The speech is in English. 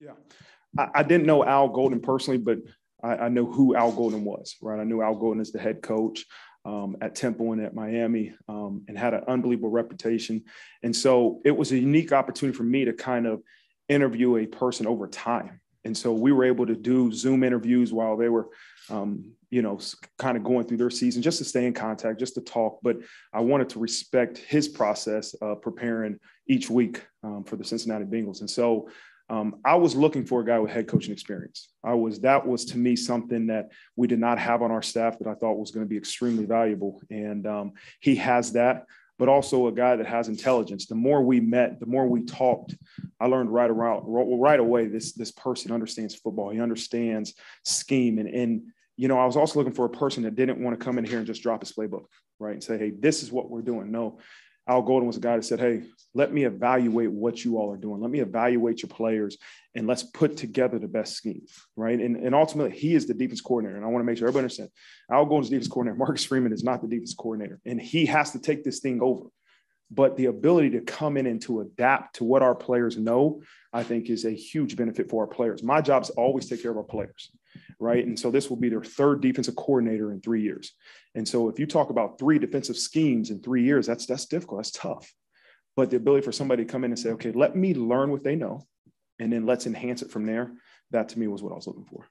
Yeah, I, I didn't know Al Golden personally, but I, I know who Al Golden was. Right, I knew Al Golden as the head coach. Um, at Temple and at Miami, um, and had an unbelievable reputation. And so it was a unique opportunity for me to kind of interview a person over time. And so we were able to do Zoom interviews while they were, um, you know, kind of going through their season just to stay in contact, just to talk. But I wanted to respect his process of preparing each week um, for the Cincinnati Bengals. And so um, I was looking for a guy with head coaching experience. I was that was to me something that we did not have on our staff that I thought was going to be extremely valuable, and um, he has that. But also a guy that has intelligence. The more we met, the more we talked, I learned right around right away this this person understands football. He understands scheme, and and you know I was also looking for a person that didn't want to come in here and just drop his playbook, right, and say, hey, this is what we're doing. No, Al Golden was a guy that said, Hey, let me evaluate what you all are doing. Let me evaluate your players and let's put together the best scheme. Right. And, and ultimately, he is the defense coordinator. And I want to make sure everybody understands Al Golden's defense coordinator. Marcus Freeman is not the defense coordinator. And he has to take this thing over. But the ability to come in and to adapt to what our players know, I think is a huge benefit for our players. My job is always take care of our players right? And so this will be their third defensive coordinator in three years. And so if you talk about three defensive schemes in three years, that's that's difficult. That's tough. But the ability for somebody to come in and say, okay, let me learn what they know, and then let's enhance it from there. That to me was what I was looking for.